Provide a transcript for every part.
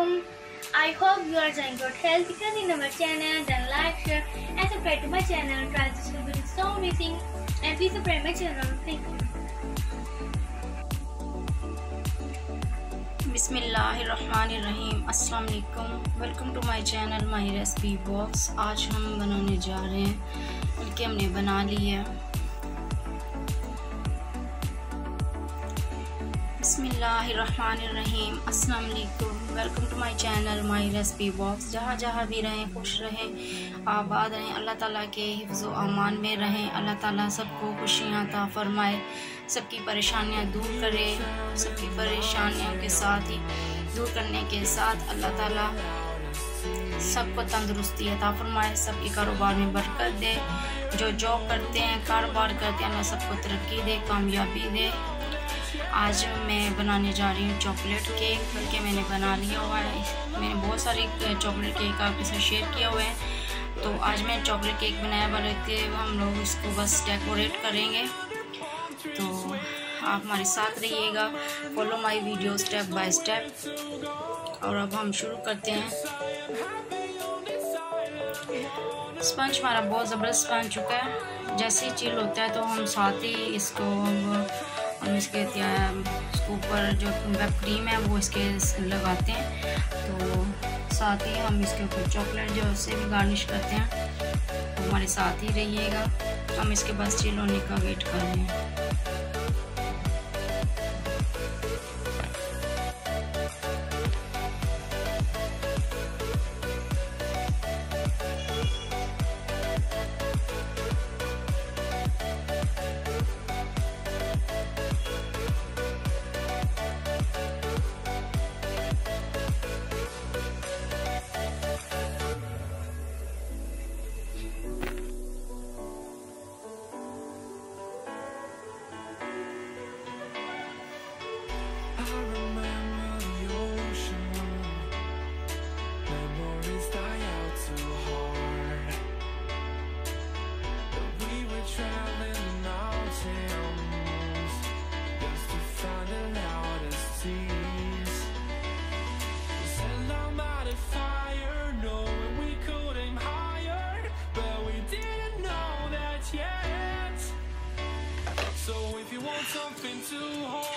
alaikum. I hope you are doing good health. If you are in our channel, then like, share, and subscribe to my channel. Try this video is so amazing. And please subscribe my channel. Thank you. बिसमीम वालेकुम welcome to my channel my recipe box आज हम बनाने जा रहे हैं बल्कि हमने बना ली है बिसमीम वालेकुम welcome to my channel, my recipe box. जहाँ जहाँ भी रहें, खुश रहें, आबाद रहें, अल्लाह ताला के हिफ्ज़ अमान में रहें, अल्लाह ताला सबको खुशियाँ ता फरमाए, सबकी परेशानियाँ दूर करे, सबकी परेशानियों के साथ ही, दूर करने के साथ अल्लाह ताला सबको तंदरुस्ती अता फरमाए, सबके कारोबार में बरकत दे, जो जॉब करते हैं, कारोबार करते हैं, अल्लाह सबको तरक्की दे, कामयाबी दे। आज मैं बनाने जा रही हूँ चॉकलेट केक, बल्कि मैंने बना लिया हुआ है। मैंने बहुत सारे चॉकलेट केक आपके साथ शेयर किया हुआ है। तो आज मैं चॉकलेट केक बनाया, बल्कि हम लोग इसको बस डेकोरेट करेंगे। तो आप हमारे साथ रहिएगा। Follow my video step by step और अब हम शुरू करते हैं। स्पंज हमारा बहुत ज़बरदस्त बन चुका है। जैसे ही चिल होता है तो हम साथ ही इसको हम इसके इसके ऊपर जो वेब क्रीम है, वो इसके लगाते हैं। तो साथ ही हम इसके ऊपर चॉकलेट जो उससे भी गार्निश करते हैं। तो हमारे साथ ही रहिएगा। हम इसके बस चिल होने का वेट कर रहे हैं।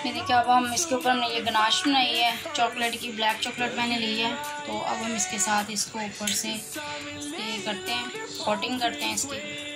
ये देखिए अब हम इसके ऊपर हमने ये गनाश बनाई है, चॉकलेट की, ब्लैक चॉकलेट मैंने ली है। तो अब हम इसके साथ इसको ऊपर से ये करते हैं कोटिंग करते हैं इसकी।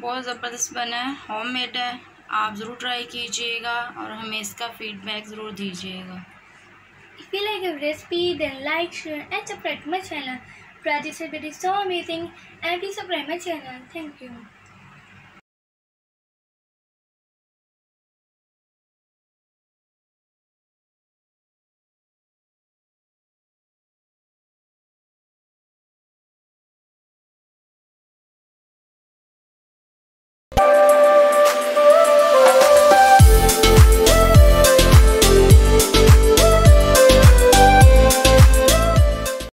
बहुत ज़बरदस्त बना है होम मेड है आप ज़रूर ट्राई कीजिएगा और हमें इसका फीडबैक ज़रूर दीजिएगा If you like our recipe, then like, share and subscribe my channel. Try this video so amazing and please subscribe my channel. Thank you.